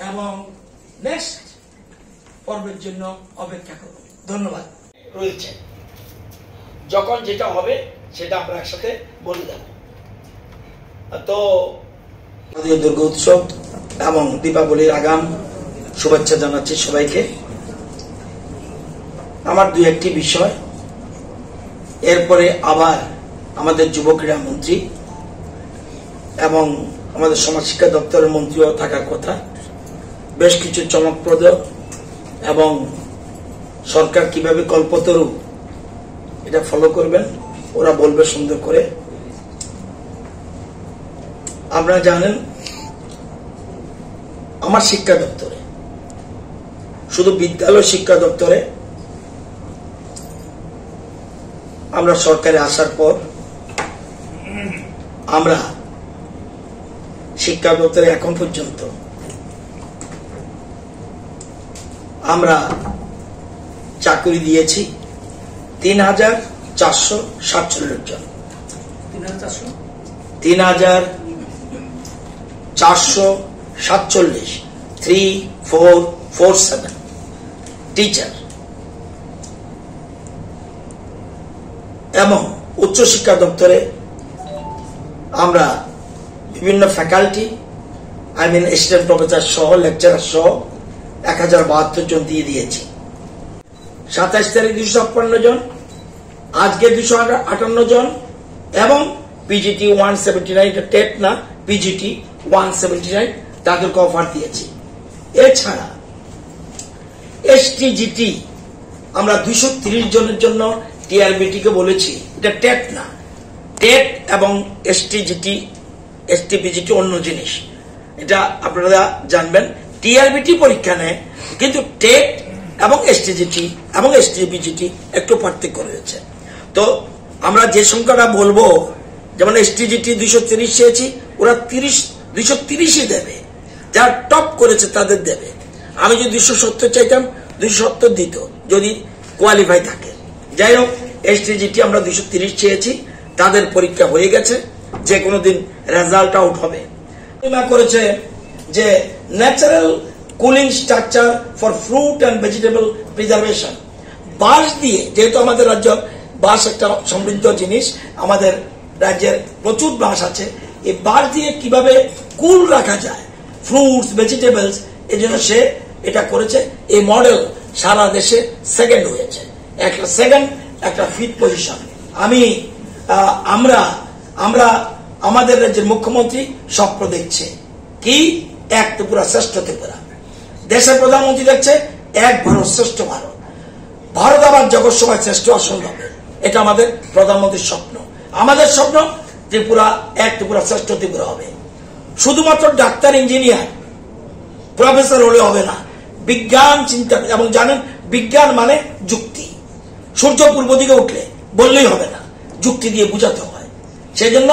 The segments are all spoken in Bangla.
এবং নেক্সট পর্বের জন্য অপেক্ষা করব। ধন্যবাদ। রয়েছে। যখন যেটা হবে সেটা আমরা একসাথে বলে দেব। তো আমাদের দুর্গা উৎসব এবং দীপাবলির আগাম শুভেচ্ছা জানাচ্ছি সবাইকে। আমার দু একটি বিষয়। এরপরে আবার আমাদের যুব ক্রীড়া মন্ত্রী এবং আমাদের সমাজ শিক্ষা দপ্তরের মন্ত্রীও থাকার কথা। বেশ কিছু চমকপ্রদ এবং সরকার কীভাবে কল্পতরু, এটা ফলো করবেন। ওরা বলবে সুন্দর করে। আপনারা জানেন, আমার শিক্ষা দপ্তরে, শুধু বিদ্যালয় শিক্ষা দপ্তরে, আমরা সরকারে আসার পর আমরা শিক্ষা দপ্তরে এখন পর্যন্ত আমরা চাকরি দিয়েছি তিন হাজার চারশো সাতচল্লিশ জন। তিন হাজার চারশো? সাতচল্লিশ। Three four four seven teacher এবং উচ্চশিক্ষা দপ্তরে আমরা বিভিন্ন faculty I mean assistant professor সহ লেকচারার সহ এক হাজার বাহাত্তর জন দিয়ে দিয়েছি। সাতাশ তারিখ দুশো ছাপ্পান্ন জন, আজকে দুশো আটান্ন জন, এবং পিজিটি ওয়ান সেভেন্টি নাইন এটা টেট না পিজিটি ওয়ান সেভেন্টি নাইন তাদেরকে অফার দিয়েছি। এছাড়া এসটিজিটি আমরা দুশো তিরিশ জনের জন্য টিআরবিটি কে বলেছি, এটা টেট না। টেট এবং এসটিজিটি এসটিপিজিটি অন্য জিনিস। এটা আপনারা জানবেন। টিআরবিটি পরীক্ষা নেয়, কিন্তু টেট এবং এসটিজিটি এবং এসটিপিজিটি একটু পার্থক্য রয়েছে। তো আমরা যে সংখ্যাটা বলব, যেমন এসটিজিটি দুইশো তিরিশ চেয়েছি, ওরা তিরিশ, দুইশো তিরিশই দেবে। যারা টপ করেছে তাদের দেবে। আমি যদি দুইশো সত্তর চাইতাম, দুইশো সত্তর দিত, যদি কোয়ালিফাই থাকে। যাই হোক, এসটিজিটি আমরা দুইশো তিরিশ চেয়েছি, তাদের পরীক্ষা হয়ে গেছে যে কোনো দিন রেজাল্ট আউট হবে। করেছে যে natural cooling structure for fruit and vegetable preservation বাঁশ দিয়ে, যেহেতু আমাদের রাজ্য বাঁশ একটা সমৃদ্ধ জিনিস, আমাদের রাজ্যের প্রচুর বাঁশ আছে, এই বাঁশ দিয়ে কীভাবে কুল রাখা যায়? ফ্রুটস ভেজিটেবলস এই জন্য সে এটা করেছে। এই মডেল সারা দেশে সেকেন্ড হয়েছে। একটা সেকেন্ড একটা ফিট পজিশন আমি আমরা আমরা আমাদের রাজ্যের মুখ্যমন্ত্রী স্বপ্ন দেখছে। কি? এক ত্রিপুরা শ্রেষ্ঠ ত্রিপুরা। দেশের প্রধানমন্ত্রী দেখছে, এক ভারত শ্রেষ্ঠ ভারত। ভারত আবার জগৎ সভায় শ্রেষ্ঠ আসন হবে এটা আমাদের প্রধানমন্ত্রীর স্বপ্ন। আমাদের স্বপ্ন, ত্রিপুরা, এক ত্রিপুরা শ্রেষ্ঠ ত্রিপুরা হবে। শুধুমাত্র ডাক্তার, ইঞ্জিনিয়ার, প্রফেসর হলে হবে না, বিজ্ঞান চিন্তা, এবং জানেন, বিজ্ঞান মানে যুক্তি। সূর্য পূর্ব দিকে উঠলে বললেই হবে না, যুক্তি দিয়ে বুঝাতে হয়। সেই জন্য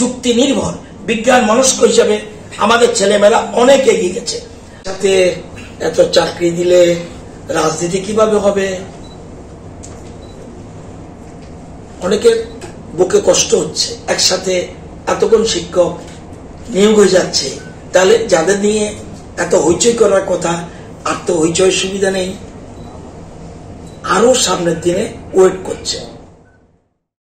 যুক্তি নির্ভর, বিজ্ঞান মনস্ক হিসেবে আমাদের ছেলেমেয়েরা অনেক এগিয়ে গেছে। সাথে এত চাকরি দিলে রাজনীতি কীভাবে হবে? অনেকের বুকে কষ্ট হচ্ছে। একসাথে এতক্ষণ শিক্ষক নিয়োগ হয়ে যাচ্ছে। তাহলে যাদের নিয়ে এত হইচই করার কথা, আর তো হইচই সুবিধা নেই আরও সামনের দিনে ওয়েট করছে।